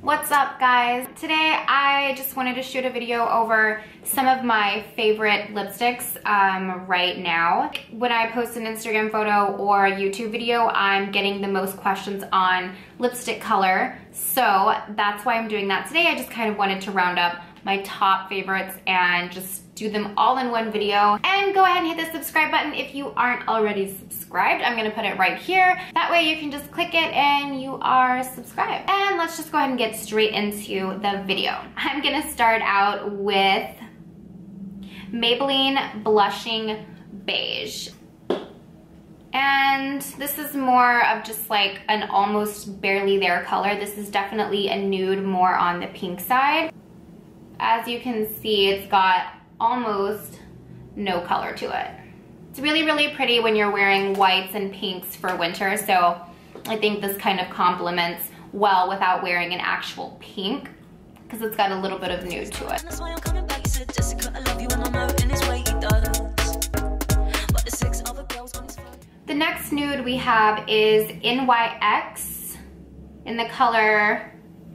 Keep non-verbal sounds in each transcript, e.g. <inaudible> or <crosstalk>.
What's up guys? Today I just wanted to shoot a video over some of my favorite lipsticks um, right now. When I post an Instagram photo or a YouTube video, I'm getting the most questions on lipstick color. So that's why I'm doing that today. I just kind of wanted to round up my top favorites and just do them all in one video. And go ahead and hit the subscribe button if you aren't already subscribed. I'm gonna put it right here. That way you can just click it and you are subscribed. And let's just go ahead and get straight into the video. I'm gonna start out with Maybelline Blushing Beige. And this is more of just like an almost barely there color. This is definitely a nude more on the pink side. As you can see, it's got almost no color to it. It's really, really pretty when you're wearing whites and pinks for winter. So I think this kind of complements well without wearing an actual pink because it's got a little bit of nude to it. And that's why I'm coming back. You said, Jessica, I love you, and I know in his way he does. But the six other girls on his phone. The next nude we have is NYX in the color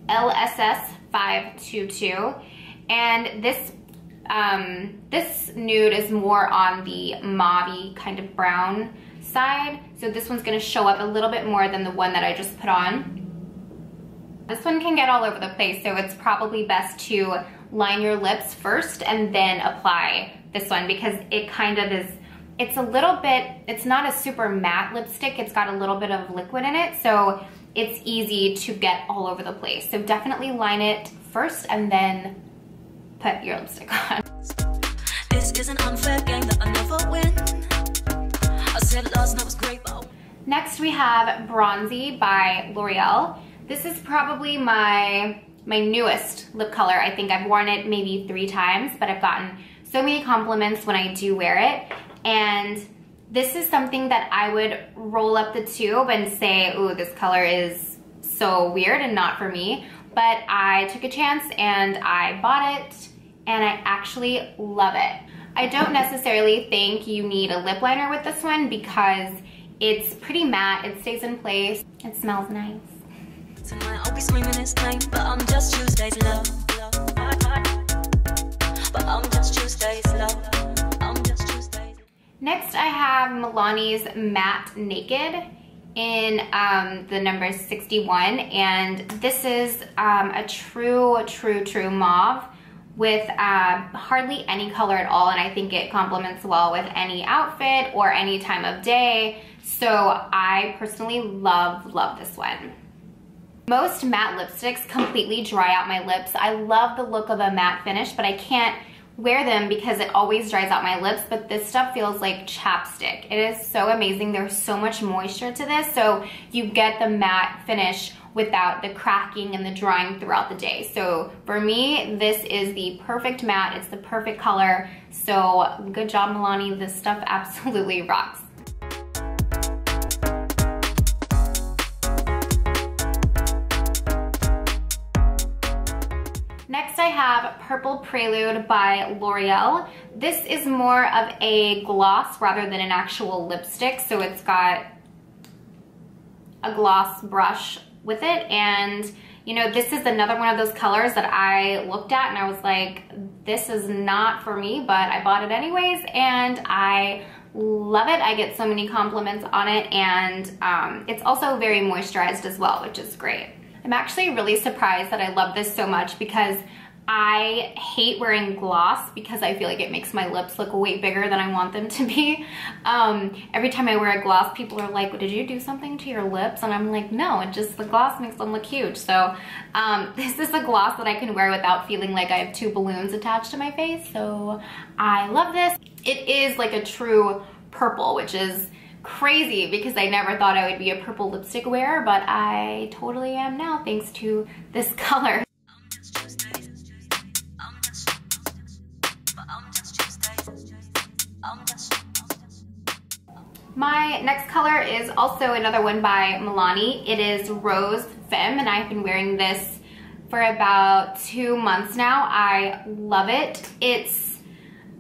LSS522. And this um, this nude is more on the mauve kind of brown side. So this one's gonna show up a little bit more than the one that I just put on. This one can get all over the place, so it's probably best to line your lips first and then apply this one because it kind of is, it's a little bit, it's not a super matte lipstick, it's got a little bit of liquid in it, so it's easy to get all over the place. So definitely line it first and then put your lipstick on. This is an unfair game that I never win. I said last night was great, but Next we have Bronzy by L'Oreal. This is probably my, my newest lip color. I think I've worn it maybe three times, but I've gotten so many compliments when I do wear it. And this is something that I would roll up the tube and say, ooh, this color is so weird and not for me. But I took a chance and I bought it and I actually love it. I don't necessarily think you need a lip liner with this one because it's pretty matte, it stays in place, it smells nice. Tonight I'll be screaming his name, but I'm just Tuesday's love. But I'm just Tuesday's love. I'm just Tuesday's. Next I have Milani's Matte Naked in um, the number 61 and this is um, a true, true, true mauve with uh, hardly any color at all and I think it complements well with any outfit or any time of day. So I personally love, love this one. Most matte lipsticks completely dry out my lips. I love the look of a matte finish, but I can't wear them because it always dries out my lips, but this stuff feels like chapstick. It is so amazing. There's so much moisture to this, so you get the matte finish without the cracking and the drying throughout the day. So for me, this is the perfect matte. It's the perfect color. So good job, Milani. This stuff <laughs> absolutely rocks. Next I have Purple Prelude by L'Oreal. This is more of a gloss rather than an actual lipstick, so it's got a gloss brush with it and you know this is another one of those colors that I looked at and I was like this is not for me but I bought it anyways and I love it. I get so many compliments on it and um, it's also very moisturized as well which is great. I'm actually really surprised that I love this so much because I hate wearing gloss because I feel like it makes my lips look way bigger than I want them to be. <laughs> Um, every time I wear a gloss, people are like, did you do something to your lips? And I'm like, no, it just, the gloss makes them look huge. So um, <laughs> this is a gloss that I can wear without feeling like I have two balloons attached to my face. So I love this. It is like a true purple, which is crazy because I never thought I would be a purple lipstick wearer, but I totally am now thanks to this <laughs> color. My next color is also another one by Milani. It is Rose Femme and I've been wearing this for about two months now. I love it. It's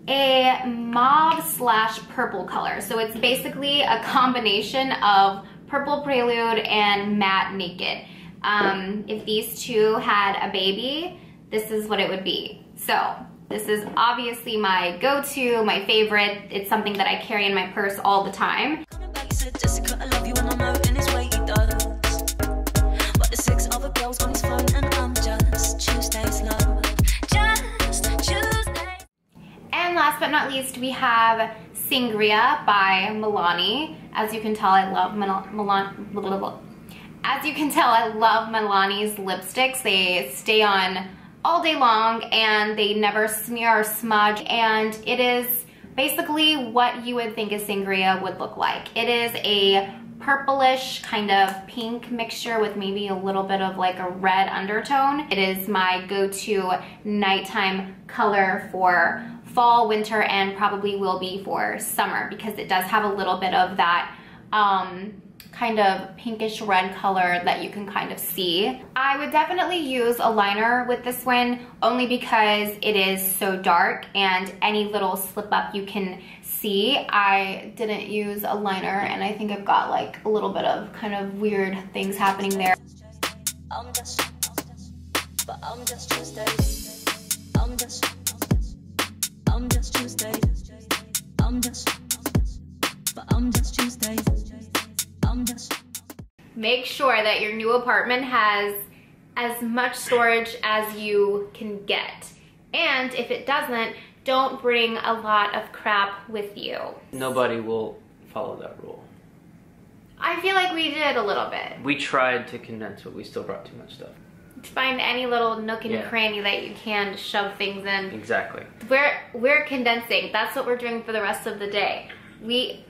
a mauve slash purple color. So it's basically a combination of Purple Prelude and Matte Naked. Um, if these two had a baby, this is what it would be. So this is obviously my go-to, my favorite. It's something that I carry in my purse all the time. Gonna babysit Jessica, I love you and I know in his way he does. But the six other girls on his phone and I'm just Tuesday's love. Just Tuesday. And last but not least, we have Sangria by Milani. As you can tell, I love Mil- Milan. blah, blah, blah. As you can tell, I love Milani's lipsticks. They stay on all day long and they never smear or smudge. And it is basically what you would think a sangria would look like. It is a purplish kind of pink mixture with maybe a little bit of like a red undertone. It is my go-to nighttime color for fall, winter, and probably will be for summer because it does have a little bit of that um, kind of pinkish red color that you can kind of see. I would definitely use a liner with this one only because it is so dark and any little slip up you can see. I didn't use a liner and I think I've got like a little bit of kind of weird things happening there. I'm just, Make sure that your new apartment has as much storage as you can get. And if it doesn't, don't bring a lot of crap with you. Nobody will follow that rule. I feel like we did a little bit. We tried to condense, but we still brought too much stuff. Find any little nook and Yeah. cranny that you can to shove things in. Exactly. We're we're condensing. That's what we're doing for the rest of the day. We